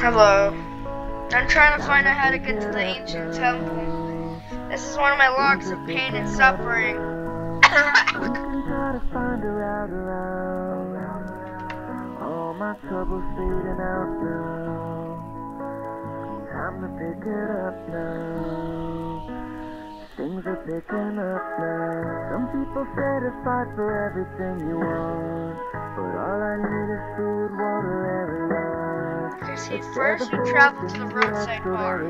Hello. I'm trying to find out how to get to the ancient temple. This is one of my logs of pain and suffering. All my troubles fading out now. Time to pick it up now. Things are picking up now. Some people satisfied for everything you want. But all I need is food, water, and love. Okay, see, first you travel to the roadside bar.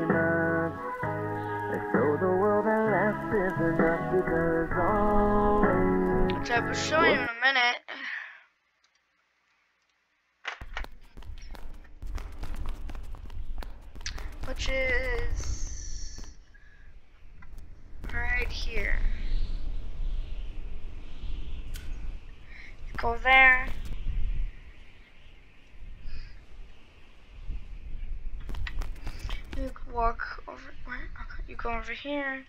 Let's show the world that last is enough because always. Which I will show you in a minute. Which is right here. Go there. You walk over. Where? Okay, you go over here.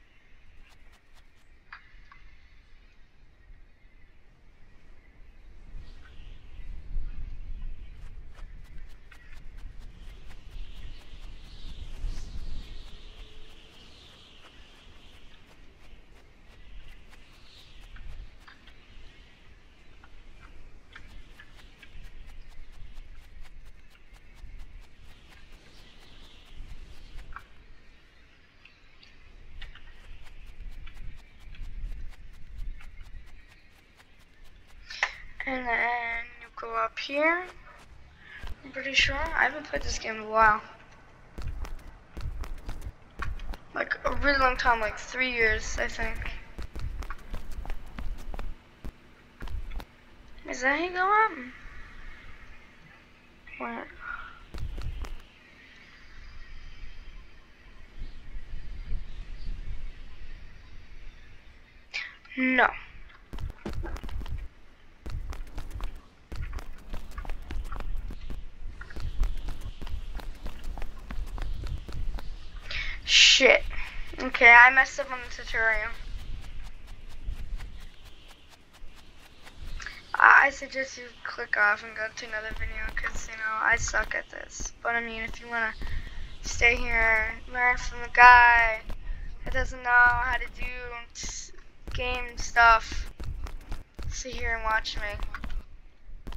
And then you go up here. I'm pretty sure. I haven't played this game in a while. Like a really long time, like three years, I think. Is that how you go up? Where? No. Okay, I messed up on the tutorial. I suggest you click off and go to another video because, you know, I suck at this. But I mean, if you want to stay here, learn from a guy that doesn't know how to do game stuff, sit here and watch me.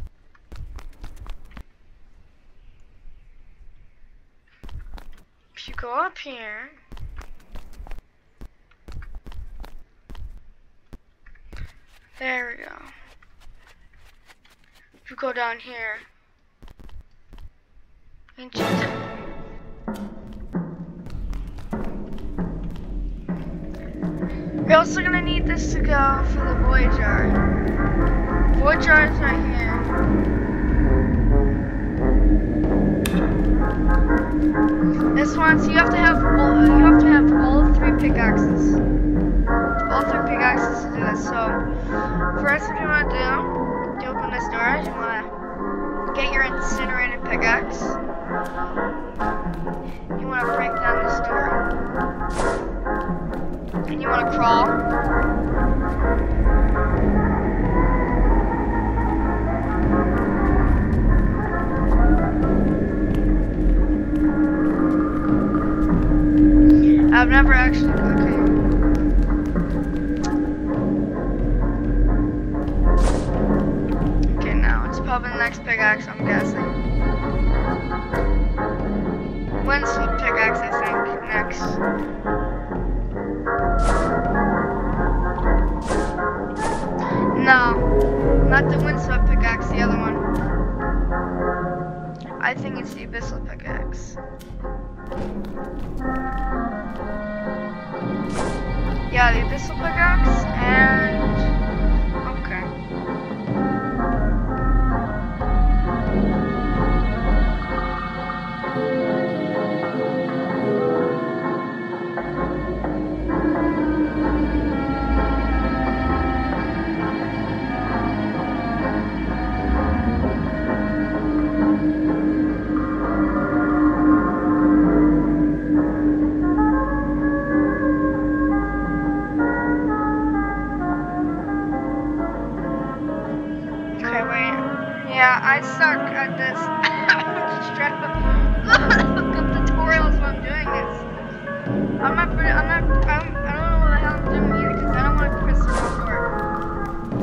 If you go up here, there we go. If you go down here, ancient. We're also gonna need this to go for the. Void jar is right here. This one, so you have to have all, you have to have all three pickaxes. Three pickaxes to do this. So, first, what you want to do, you open this door. You want to get your incinerated pickaxe. You want to break down this door, and you want to crawl. I've never actually. Pickaxe, I'm guessing.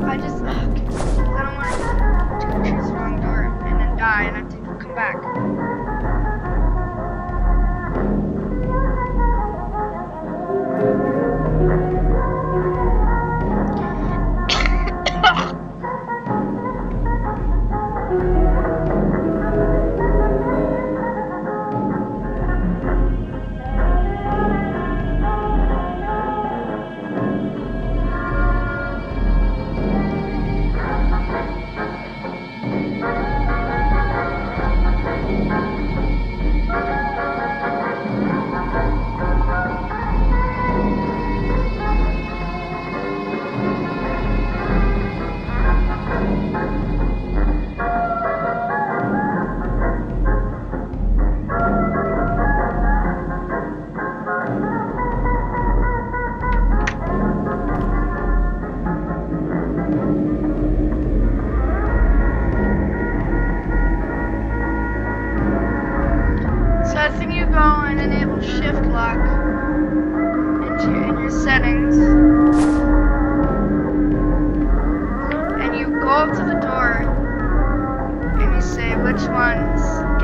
I just. I don't want to choose the wrong door and then die and have to come back.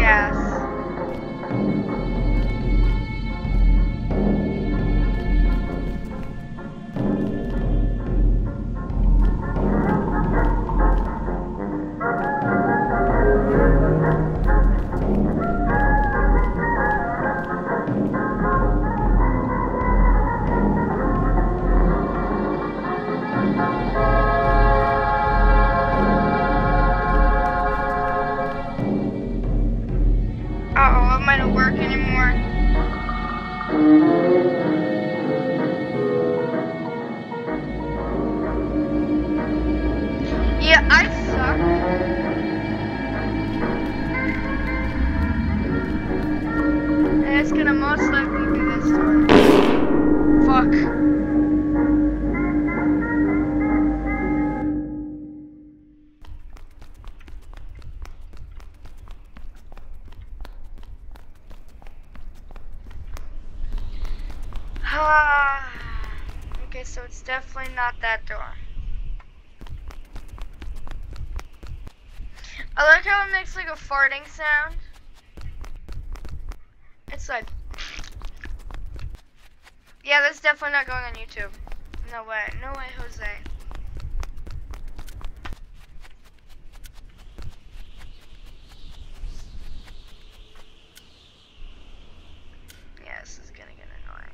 Gas. Definitely not that door. I like how it makes like a farting sound. It's like, yeah, that's definitely not going on YouTube. No way, no way, Jose. Yeah, gonna get annoying.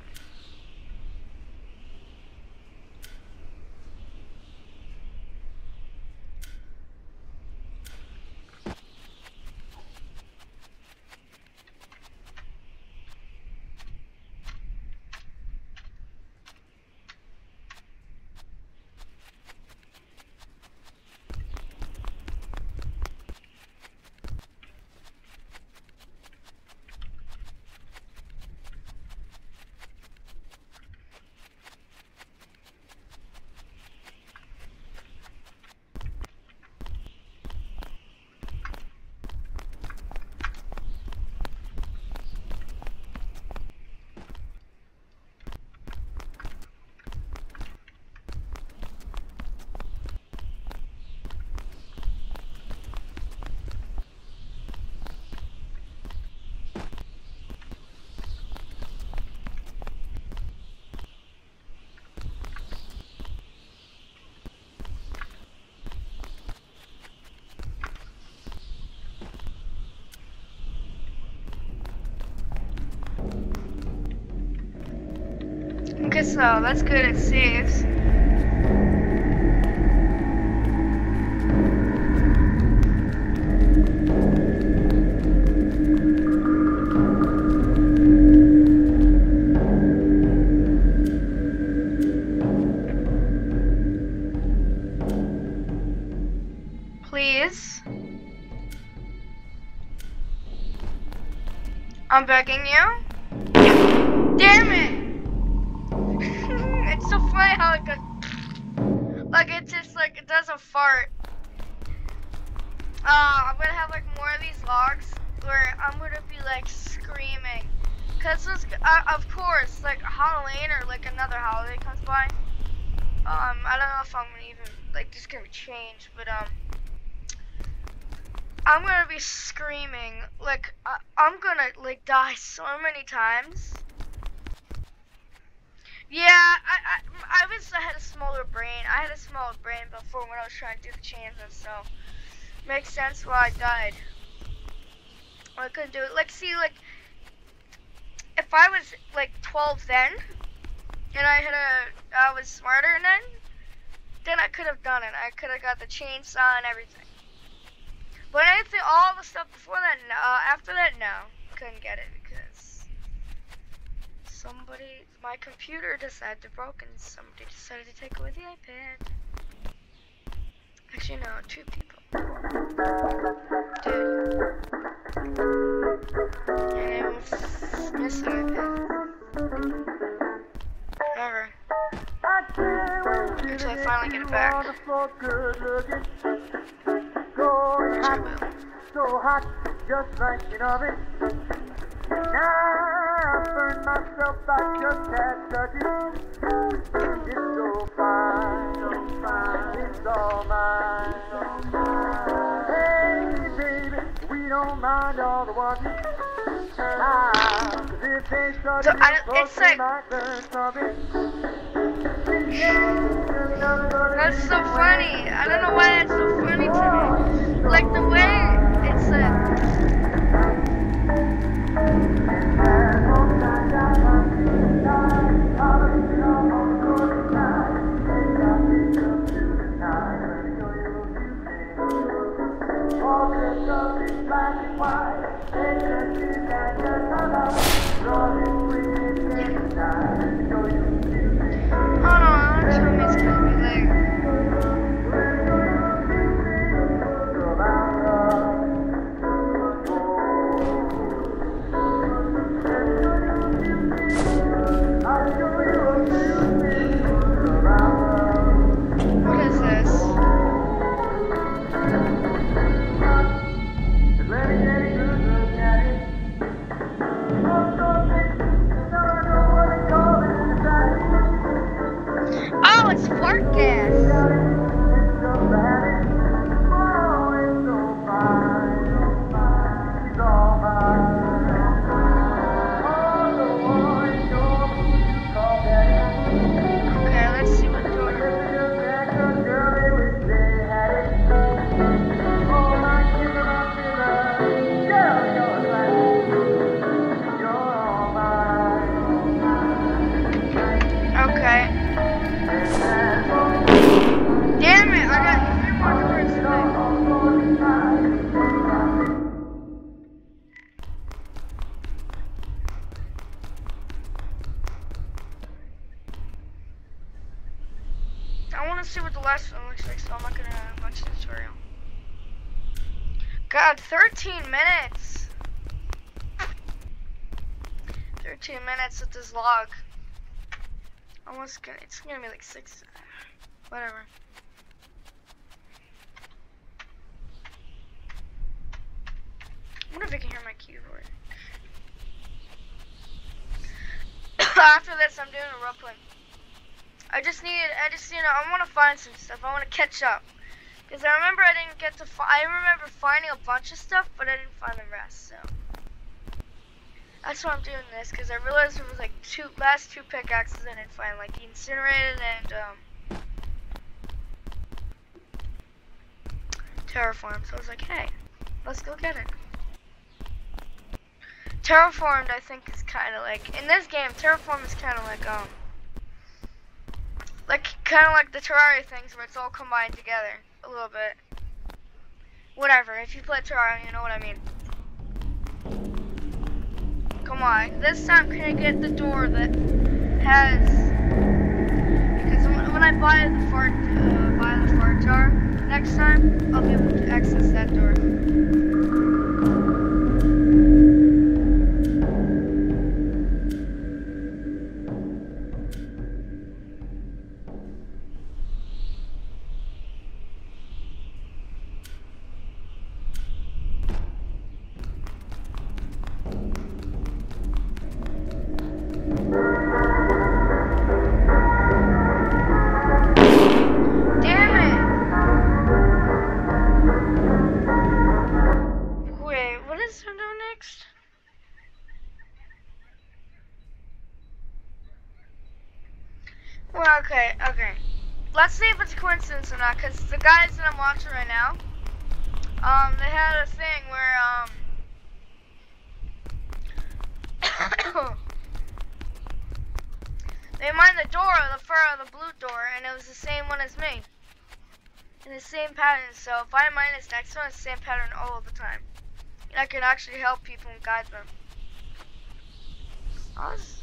So that's uh, good. It saves. Please. I'm begging you. Damn it! So funny how it goes. Like it just like it does a fart. Uh, I'm gonna have like more of these logs where I'm gonna be like screaming. Cause this, uh, of course, like Halloween or like another holiday comes by. Um, I don't know if I'm gonna even like just gonna change, but um, I'm gonna be screaming like I, I'm gonna like die so many times. Yeah, I, I I was I had a smaller brain. Brain before when I was trying to do the changes, so makes sense why I died. I couldn't do it. Like, see, like if I was like 12 then, and I had a I was smarter then, then I could have done it. I could have got the chainsaw and everything. But anything, all the stuff before that, no, uh, after that, no, couldn't get it because somebody, my computer decided to broke and somebody decided to take away the iPad. Actually, no, two people. Dude. And was miss the iPad. Whatever. Until I finally get it back. Which I will. So hot, just like. Now I burn myself I just. It's so fine, so fine, it's all. So I don't- it's like-. That's so funny. I don't know why minutes with this log. Almost gonna, it's gonna be like six, whatever. I wonder if I can hear my keyboard. After this, I'm doing a roleplay. I just need, I just, you know, I want to find some stuff. I want to catch up. Because I remember I didn't get to, I remember finding a bunch of stuff, but I didn't find the rest, so. That's why I'm doing this, because I realized there was like two, last two pickaxes I didn't find, like the incinerated and, um. So I was like, hey, let's go get it. Terraformed, I think, is kind of like, in this game, terraform is kind of like, um, like, kind of like the Terraria things where it's all combined together a little bit. Whatever, if you play Terraria, you know what I mean. Come on, this time can I get the door that has, because when, I buy the fart, uh, buy the fart jar, next time, I'll be able to access that door. Let's see if it's a coincidence or not, because the guys that I'm watching right now, um, they had a thing where, um, they mined the door, the fur of the blue door, and it was the same one as me. In the same pattern, so if I mine this next one, it's the same pattern all the time. And I can actually help people and guide them. I was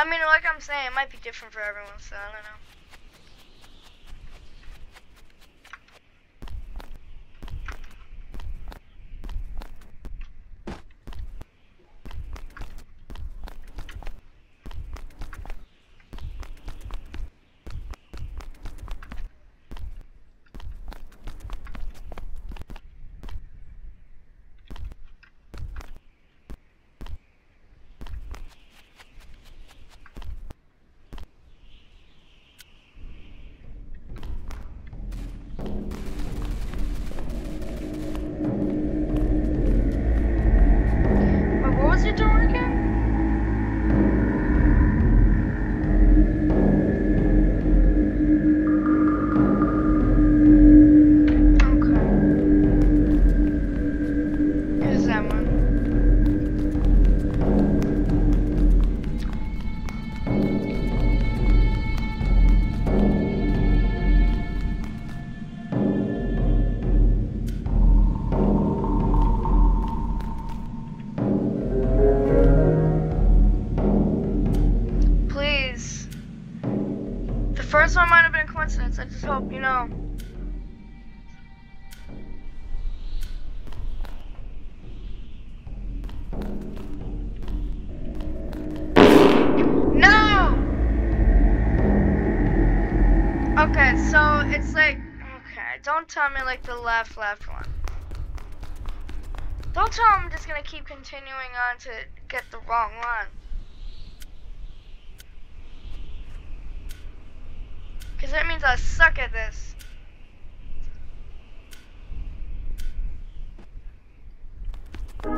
I mean, like I'm saying, it might be different for everyone, so I don't know. Okay, so it's like, okay, don't tell me like the left, left one. Don't tell me I'm just gonna keep continuing on to get the wrong one. Because that means I suck at this. And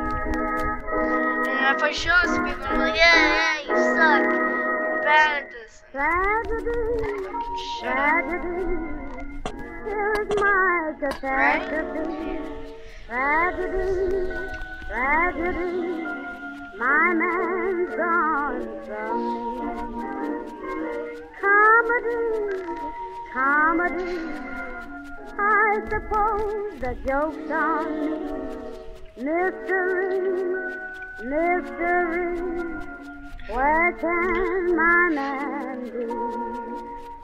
if I show this people, I'm like, yeah, yeah, you suck. You're bad at this. Tragedy, tragedy, here's my catastrophe. Tragedy, tragedy, my man's gone from me. Comedy, comedy, I suppose the joke's on me. Mystery, mystery, where can my man be?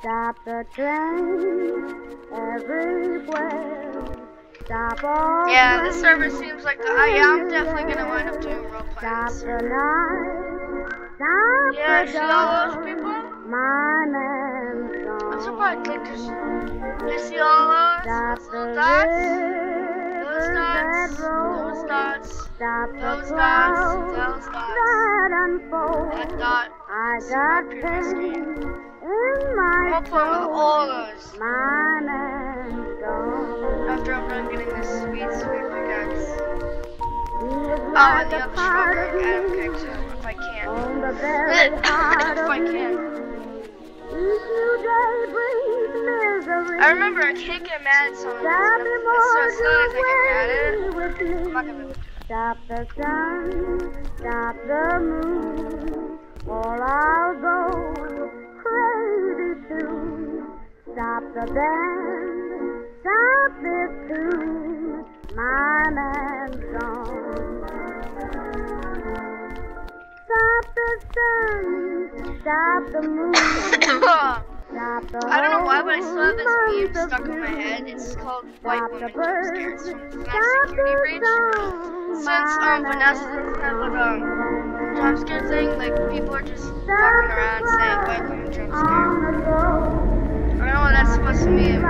Stop the train everywhere. Stop all Yeah, this server seems like the. I, yeah, I'm definitely gonna wind up doing role playing. Stop the night. Stop Yeah, the see all those people? My man's gone. I'm surprised. Like. You see all those? Stop Those the little dots? Those dots? Those dots? Stop the Those dots? clouds Those dots? that unfold. That dot. I got pain in my I'm gonna play with all those. My man's gone. After I'm done getting this sweet, sweet pickaxe. Oh, and the other strawberry Adam cake too, if I can. on the very heart if I can. I remember I can't get mad at someone. Stop As him soon or as soon as I get mad at it, I'm not gonna be able to do it. Stop the sun, stop the moon, or I'll go crazy soon. Stop the band, stop this tune. My man's gone. Stop the sun, stop the moon, I don't know why, but I still have this meme stuck in my head. It's called White Woman the Jump birds. Scares from Vanessa Security the Breach. song. Since um Vanessa doesn't have like a jump scare thing, like people are just walking around saying White Woman Jump Scare. I don't know what that's supposed to mean,